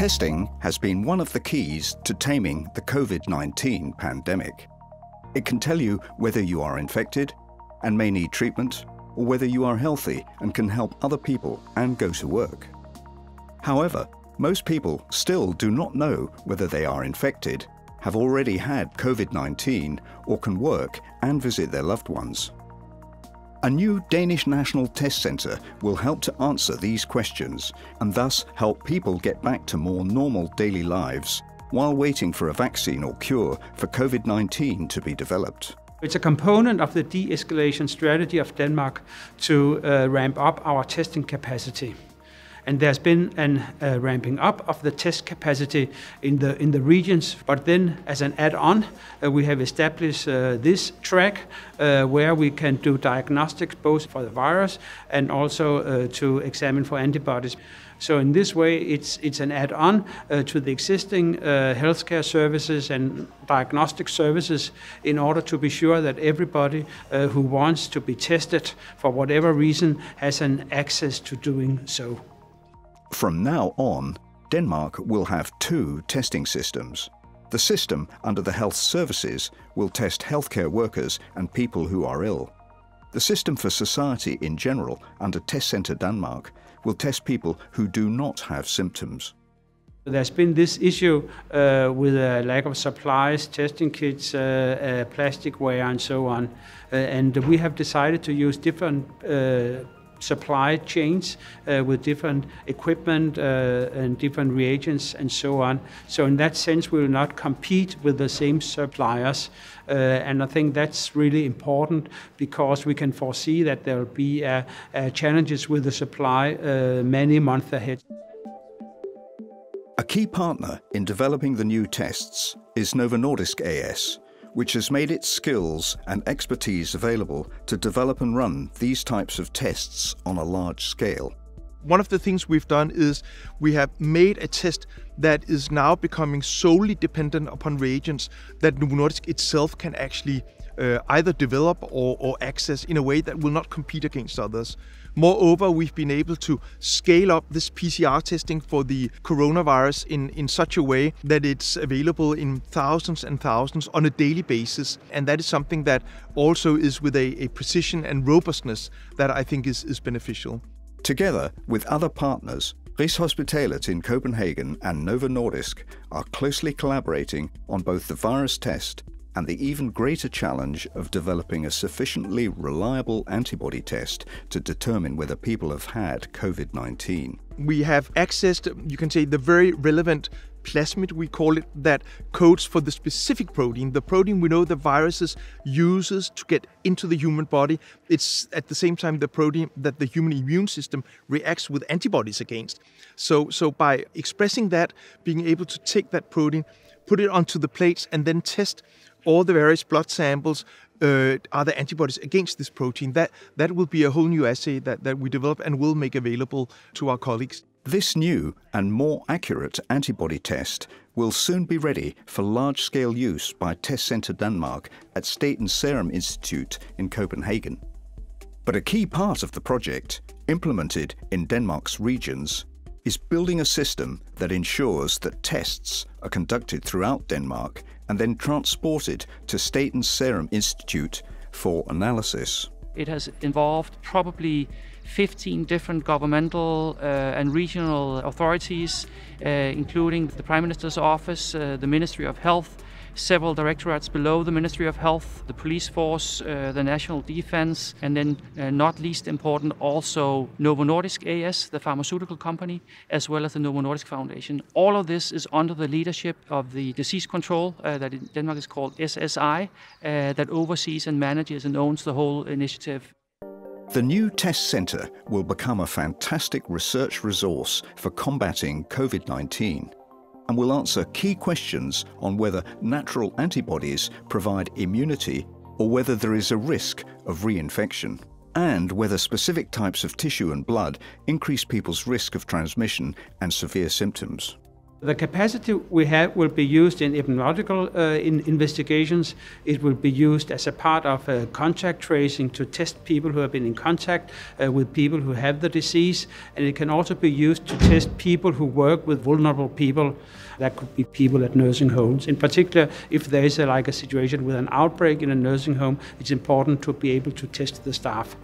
Testing has been one of the keys to taming the COVID 19 pandemic. It can tell you whether you are infected and may need treatment, or whether you are healthy and can help other people and go to work. However, most people still do not know whether they are infected, have already had COVID 19, or can work and visit their loved ones. A new Danish National Test Centre will help to answer these questions and thus help people get back to more normal daily lives while waiting for a vaccine or cure for COVID 19 to be developed. It's a component of the de escalation strategy of Denmark to uh, ramp up our testing capacity and there's been an uh, ramping up of the test capacity in the in the regions. But then, as an add-on, uh, we have established uh, this track uh, where we can do diagnostics both for the virus and also uh, to examine for antibodies. So in this way, it's it's an add-on uh, to the existing healthcare services and diagnostic services in order to be sure that everybody who wants to be tested for whatever reason has an access to doing so. From now on, Denmark will have two testing systems. The system under the health services will test healthcare workers and people who are ill. The system for society in general under Test Center Denmark will test people who do not have symptoms. There's been this issue uh, with a lack of supplies, testing kits, uh, uh, plasticware, and so on. Uh, and we have decided to use different uh, supply chains uh, with different equipment uh, and different reagents and so on. So in that sense, we will not compete with the same suppliers. Uh, and I think that's really important because we can foresee that there will be uh, uh, challenges with the supply uh, many months ahead. A key partner in developing the new tests is Novo Nordisk AS, which has made its skills and expertise available to develop and run these types of tests on a large scale. One of the things we've done is we have made a test that is now becoming solely dependent upon reagents that Novo Nordisk itself can actually uh, either develop or, or access in a way that will not compete against others. Moreover, we've been able to scale up this PCR testing for the coronavirus in, in such a way that it's available in thousands and thousands on a daily basis. And that is something that also is with a, a precision and robustness that I think is, is beneficial. Together with other partners, Rigshospitalet in Copenhagen and Novo Nordisk are closely collaborating on both the virus test and the even greater challenge of developing a sufficiently reliable antibody test to determine whether people have had COVID 19. We have accessed, you can say, the very relevant plasmid, we call it, that codes for the specific protein, the protein we know the viruses uses to get into the human body. It's at the same time the protein that the human immune system reacts with antibodies against. So, so by expressing that, being able to take that protein, put it onto the plates, and then test all the various blood samples uh, are there antibodies against this protein? That that will be a whole new assay that, that we develop and will make available to our colleagues. This new and more accurate antibody test will soon be ready for large scale use by Test Center Denmark at Statens Serum Institute in Copenhagen. But a key part of the project, implemented in Denmark's regions, is building a system that ensures that tests are conducted throughout Denmark and then transported to Statens Serum Institute for analysis. It has involved probably 15 different governmental uh, and regional authorities, uh, including the Prime Minister's office, uh, the Ministry of Health, several directorates below the Ministry of Health, the police force, uh, the national defense, and then, uh, not least important, also Novo Nordisk AS, the pharmaceutical company, as well as the Novo Nordisk Foundation. All of this is under the leadership of the disease control uh, that in Denmark is called SSI, uh, that oversees and manages and owns the whole initiative. The new test centre will become a fantastic research resource for combating COVID 19 and will answer key questions on whether natural antibodies provide immunity or whether there is a risk of reinfection, and whether specific types of tissue and blood increase people's risk of transmission and severe symptoms. The capacity we have will be used in epidemiological uh, in investigations. It will be used as a part of uh, contact tracing to test people who have been in contact uh, with people who have the disease. And it can also be used to test people who work with vulnerable people. That could be people at nursing homes. In particular, if there is a, like a situation with an outbreak in a nursing home, it's important to be able to test the staff.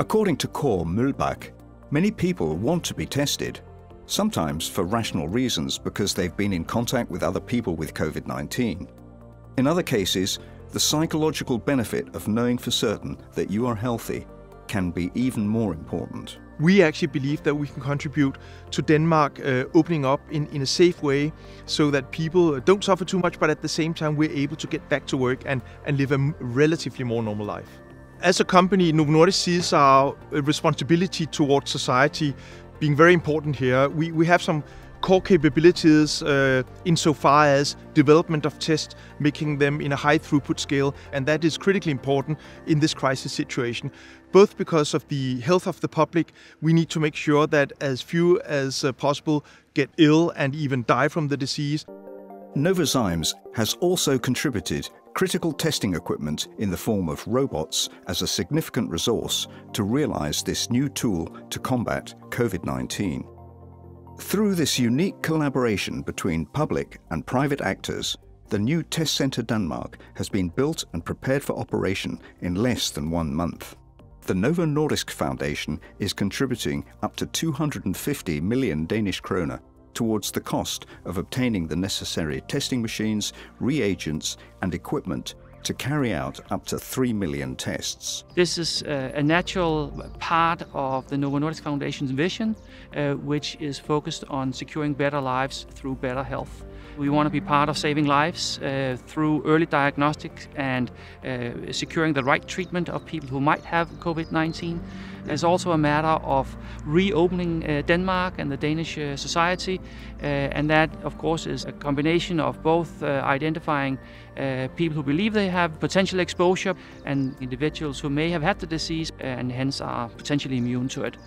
According to Kåre Mølbak, many people want to be tested sometimes for rational reasons because they've been in contact with other people with COVID 19. In other cases, the psychological benefit of knowing for certain that you are healthy can be even more important. We actually believe that we can contribute to Denmark uh, opening up in, in a safe way so that people don't suffer too much, but at the same time, we're able to get back to work and, and live a relatively more normal life. As a company, Novo Nordisk sees our responsibility towards society being very important here. We, we have some core capabilities uh, insofar as development of tests, making them in a high throughput scale, and that is critically important in this crisis situation. Both because of the health of the public, we need to make sure that as few as uh, possible get ill and even die from the disease. Novozymes has also contributed critical testing equipment in the form of robots as a significant resource to realize this new tool to combat COVID 19. Through this unique collaboration between public and private actors, the new Test Centre Denmark has been built and prepared for operation in less than one month. The Novo Nordisk Foundation is contributing up to 250 million Danish kroner towards the cost of obtaining the necessary testing machines, reagents, and equipment to carry out up to 3 million tests. This is uh, a natural part of the Novo Nordisk Foundation's vision, uh, which is focused on securing better lives through better health. We want to be part of saving lives uh, through early diagnostics and uh, securing the right treatment of people who might have COVID 19. It's also a matter of reopening uh, Denmark and the Danish uh, society, uh, and that, of course, is a combination of both uh, identifying people who believe they have potential exposure and individuals who may have had the disease and hence are potentially immune to it.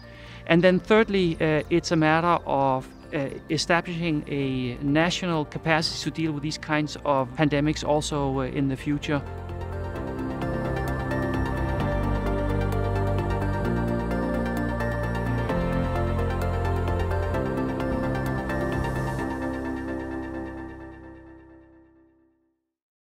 And then, thirdly, it's a matter of uh, establishing a national capacity to deal with these kinds of pandemics also uh, in the future.